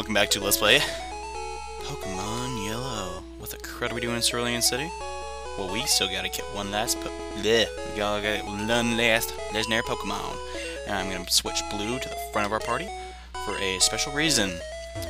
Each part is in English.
welcome back to Let's Play Pokemon Yellow. What the crud are we doing in Cerulean City? Well, we still gotta get one last po bleh, we gotta get one last legendary Pokemon. And I'm gonna switch Blue to the front of our party for a special reason.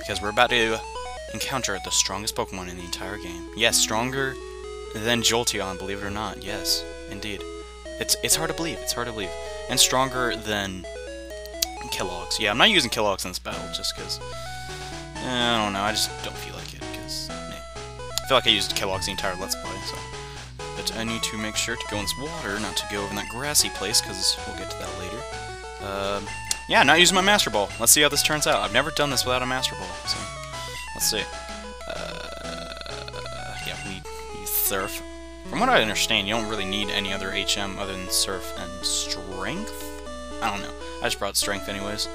Because we're about to encounter the strongest Pokemon in the entire game. Yes, stronger than Jolteon, believe it or not. Yes, indeed. It's it's hard to believe, it's hard to believe. And stronger than Kellogg's. Yeah, I'm not using Kellogg's in this battle just because. I don't know, I just don't feel like it because. I feel like I used Kellogg's the entire Let's Play, so. But I need to make sure to go in this water, not to go over in that grassy place because we'll get to that later. Um, yeah, not using my Master Ball. Let's see how this turns out. I've never done this without a Master Ball, so. Let's see. Uh, yeah, we need Surf. From what I understand, you don't really need any other HM other than Surf and Strength? I don't know. I just brought Strength anyways.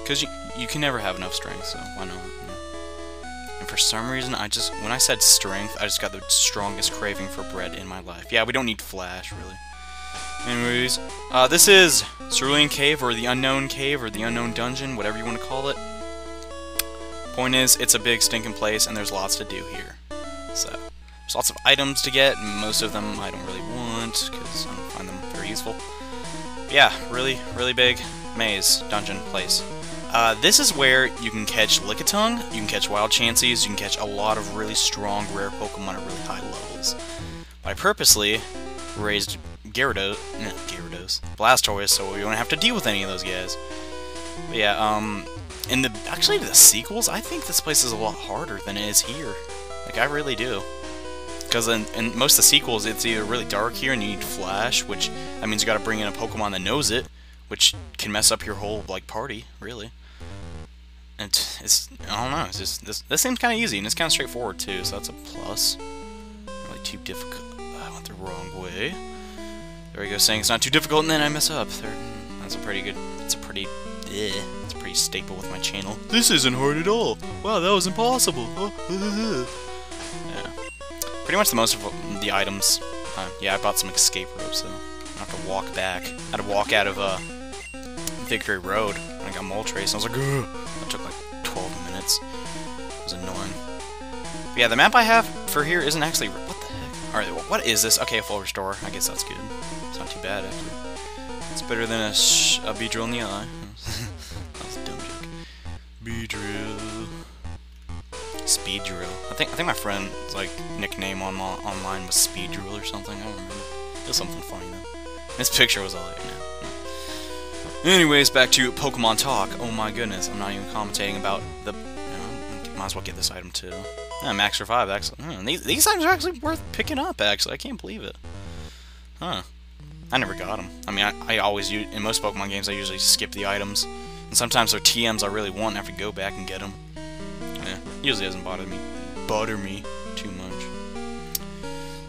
Because you, you can never have enough Strength, so why not? And for some reason, I just, when I said Strength, I just got the strongest craving for bread in my life. Yeah, we don't need Flash, really. Anyways, uh, this is Cerulean Cave, or the Unknown Cave, or the Unknown Dungeon, whatever you want to call it. Point is, it's a big stinking place, and there's lots to do here. So, there's lots of items to get, most of them I don't really want, because I don't find them very useful. But yeah, really, really big maze, dungeon, place. Uh, this is where you can catch Lickitung, you can catch Wild Chanseys, you can catch a lot of really strong, rare Pokemon at really high levels. I purposely raised Gyarados, no, Gyarados, Blastoise, so we don't have to deal with any of those guys. But yeah, um, in the, actually the sequels, I think this place is a lot harder than it is here. Like, I really do. Because in, in, most of the sequels, it's either really dark here and you need Flash, which, that means you gotta bring in a Pokemon that knows it, which can mess up your whole, like, party, really. And it's, I don't know, it's just, this, this seems kind of easy, and it's kind of straightforward, too, so that's a plus. Not really too difficult. I went the wrong way. There we go, saying it's not too difficult, and then I mess up. There, that's a pretty good, it's a pretty, eh, it's a pretty staple with my channel. This isn't hard at all. Wow, that was impossible. yeah. Pretty much the most of the items. Uh, yeah, I bought some escape ropes, so I have to walk back. I had to walk out of, uh, Victory Road when I got Moltres, and I was like, Ugh! That took But yeah, the map I have for here isn't actually... What the heck? Alright, what is this? Okay, a full restore. I guess that's good. It's not too bad, actually. It's better than a, sh a Beedrill in the eye. that was a dumb joke. Beedrill. Speed Drill. I think I think my friend's like nickname on online was Speed Drill or something. I don't remember. It was something funny though. This picture was all like, yeah. Anyways, back to Pokemon talk. Oh my goodness, I'm not even commentating about the. You know, might as well get this item too. Max Revive. Actually, hmm, these these items are actually worth picking up. Actually, I can't believe it. Huh. I never got them. I mean, I, I always use in most Pokemon games I usually skip the items, and sometimes they're TMs I really want and I have to go back and get them. Yeah, usually doesn't bother me, bother me too much.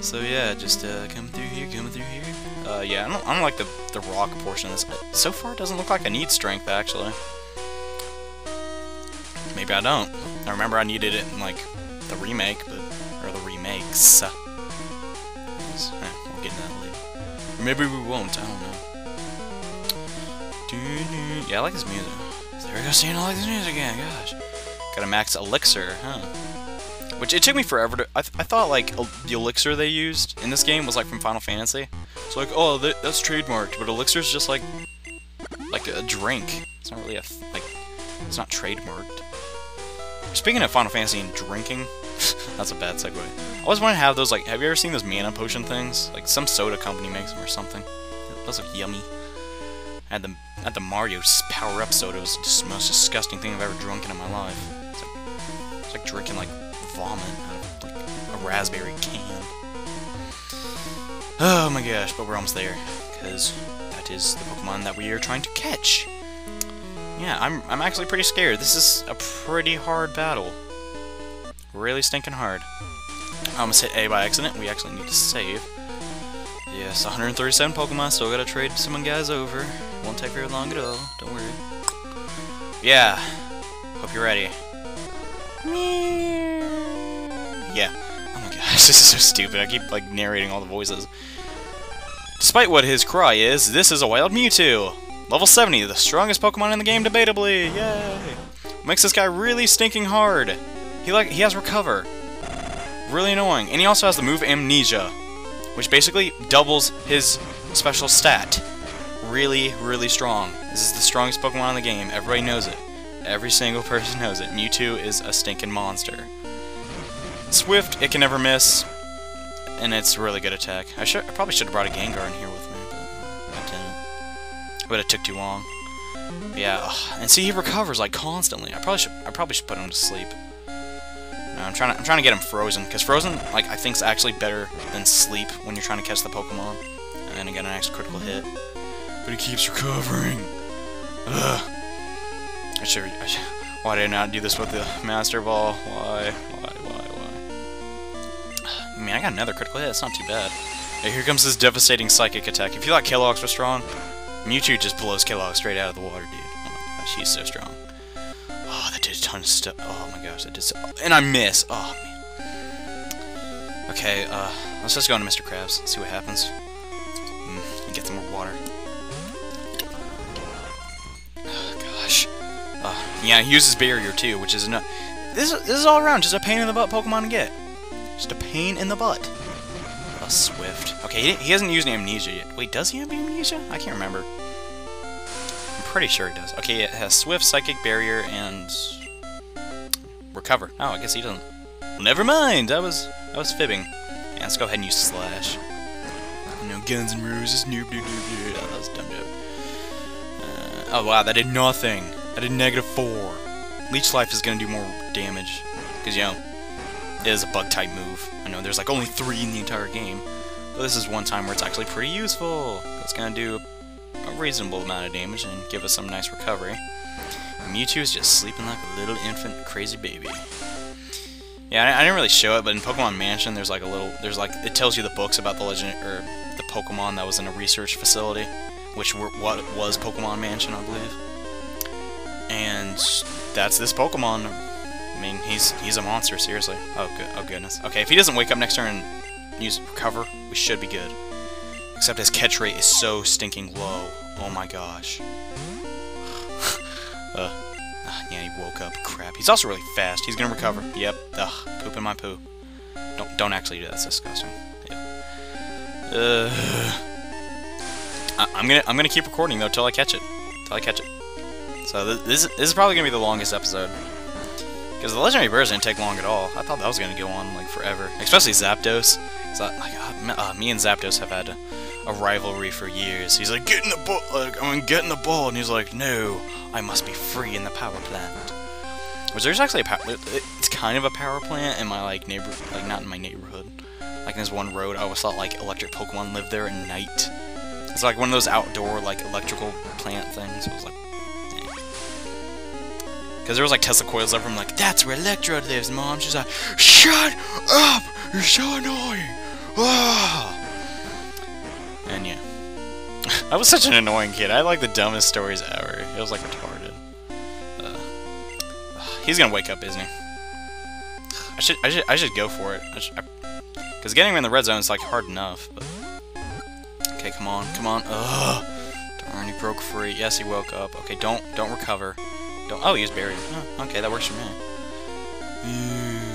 So yeah, just uh, coming through here, coming through here. Uh, yeah, I don't, I don't like the the rock portion of this. So far, it doesn't look like I need strength actually. Maybe I don't. I remember I needed it in like the remake, but or the remakes. Eh, we'll get into that later. Maybe we won't. I don't know. Yeah, I like his music. There we go, seeing I like this music again. Gosh. Got a max elixir, huh? Which, it took me forever to... I, th I thought, like, the elixir they used in this game was, like, from Final Fantasy. It's like, oh, th that's trademarked, but elixir's just, like, like a drink. It's not really a... like, it's not trademarked. Speaking of Final Fantasy and drinking, that's a bad segue. I always want to have those, like, have you ever seen those mana potion things? Like, some soda company makes them or something. Those look yummy. I had the, I had the Mario power-up soda. It was the most disgusting thing I've ever drunken in my life. It's like, it's like drinking, like, vomit out of, like, a raspberry can. Oh my gosh, but we're almost there. Because that is the Pokemon that we are trying to catch. Yeah, I'm, I'm actually pretty scared. This is a pretty hard battle. Really stinking hard. I almost hit A by accident. We actually need to save. Yes, 137 Pokemon. Still gotta trade some guys over. Won't take very long at all. Don't worry. Yeah. Hope you're ready. Yeah. Oh my gosh, this is so stupid. I keep, like, narrating all the voices. Despite what his cry is, this is a wild Mewtwo! Level 70, the strongest Pokemon in the game, debatably! Yay! Makes this guy really stinking hard. He like he has recover. Really annoying. And he also has the move Amnesia, which basically doubles his special stat. Really, really strong. This is the strongest Pokemon in the game. Everybody knows it. Every single person knows it. Mewtwo is a stinking monster. Swift, it can never miss, and it's really good attack. I should, I probably should have brought a Gengar in here with me. But it took too long. Yeah, ugh. and see, he recovers like constantly. I probably should, I probably should put him to sleep. No, I'm trying to, I'm trying to get him frozen because frozen, like, I think is actually better than sleep when you're trying to catch the Pokemon, and then get an extra critical hit. But he keeps recovering. Ugh. I should, I should. Why did I not do this with the Master Ball? Why? Why? Why? Why? I mean, I got another critical hit. It's not too bad. Hey, here comes this devastating psychic attack. If you thought Kilowoggs was strong, Mewtwo just blows Kilowoggs straight out of the water, dude. Oh my gosh, he's so strong. Oh, that did a ton of stuff. Oh my gosh, that did so. And I miss. Oh man. Okay, uh, let's just go into Mr. Krabs. Let's see what happens. Mm, get some more water. Oh, gosh. Uh, yeah, he uses Barrier too, which is enough. This, this is all around just a pain in the butt Pokemon to get. Just a pain in the butt. A Swift. Okay, he, he hasn't used Amnesia yet. Wait, does he have Amnesia? I can't remember. I'm pretty sure he does. Okay, it has Swift, Psychic Barrier, and Recover. Oh, I guess he doesn't. Never mind. I was I was fibbing. Yeah, let's go ahead and use Slash. You know, Guns and Roses. Noob, noob, noob, noob. Oh, that was dumb joke. Uh, oh wow, that did nothing. That did negative 4. Leech Life is going to do more damage. Because, you know, is a bug-type move. I know there's like only 3 in the entire game. But this is one time where it's actually pretty useful. It's to do a reasonable amount of damage and give us some nice recovery. Mewtwo is just sleeping like a little infant crazy baby. Yeah, I, I, didn't really show it, but in Pokemon Mansion, there's like a little, there's like, it tells you the books about the legend, or the Pokemon that was in a research facility, which were, what was Pokemon Mansion, I believe. And that's this Pokemon. I mean, he's he's a monster, seriously. Oh, good. Oh, goodness. Okay, if he doesn't wake up next turn and use Recover, we should be good. Except his catch rate is so stinking low. Oh my gosh. uh, yeah, he woke up. Crap. He's also really fast. He's gonna recover. Yep. Ugh. Poop in my poo. Don't don't actually do that. That's disgusting. Yeah. Uh, I, I'm gonna I'm gonna keep recording though till I catch it. Till I catch it. So this, this is probably to be the longest episode. Because the Legendary Bears didn't take long at all. I thought that was going to go on, like, forever. Especially Zapdos. So, like, uh, me and Zapdos have had a, a, rivalry for years. He's like, get in the ball, like, I'm mean, get in the ball. And he's like, no, I must be free in the power plant. Was there's actually a power, it's kind of a power plant in my, like, neighbor, like, not in my neighborhood. Like, in this one road, I always thought, like, electric Pokemon lived there at night. It's like one of those outdoor, like, electrical plant things. It was like, because there was like Tesla coils over. I'm like, that's where Electrode lives, Mom. She's like, shut up! You're so annoying! Ah! And yeah. I was such an annoying kid. I had like the dumbest stories ever. It was like retarded. Uh, he's gonna wake up, isn't he? I should, I should, I should go for it. Because getting him in the red zone is like hard enough. But... Okay, come on, come on. Ugh. Darn, he broke free. Yes, he woke up. Okay, don't, don't recover. Don't. Oh, use barrier. Oh, okay, that works for me.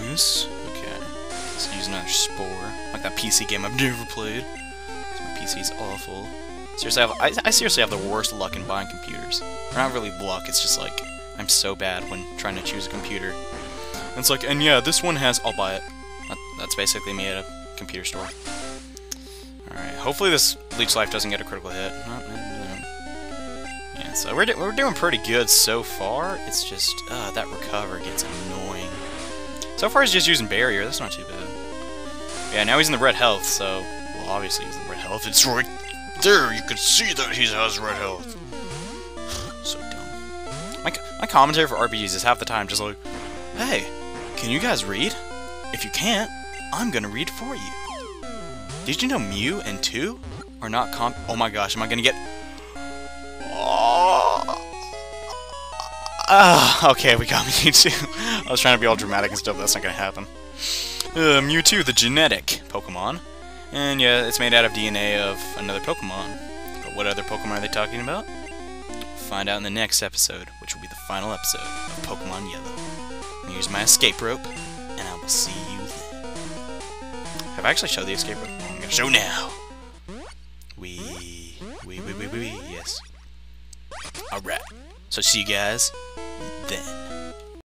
Yes. Okay. Let's use another spore. Like that PC game I've never played. My PC's awful. Seriously, I, have, I, I, seriously have the worst luck in buying computers. Or not really luck, it's just like, I'm so bad when trying to choose a computer. And it's like, and yeah, this one has, I'll buy it. That, that's basically me at a computer store. Alright, hopefully this Leech Life doesn't get a critical hit. So we're, do we're doing pretty good so far. It's just, uh, that recover gets annoying. So far he's just using barrier, that's not too bad. Yeah, now he's in the red health, so, well, obviously he's in red health. It's right there, you can see that he has red health. so dumb. My, my commentary for RPGs is half the time just like, hey, can you guys read? If you can't, I'm gonna read for you. Did you know Mew and 2 are not comp- Oh my gosh, am I gonna get- Ah, okay, we got Mewtwo. I was trying to be all dramatic and stuff, that's not gonna happen. Uh, Mewtwo, the genetic Pokemon. And yeah, it's made out of DNA of another Pokemon. But what other Pokemon are they talking about? find out in the next episode, which will be the final episode of Pokemon Yellow. Use my escape rope, and I will see you then. Have I actually showed the escape rope? I'm gonna show now. So see you guys then.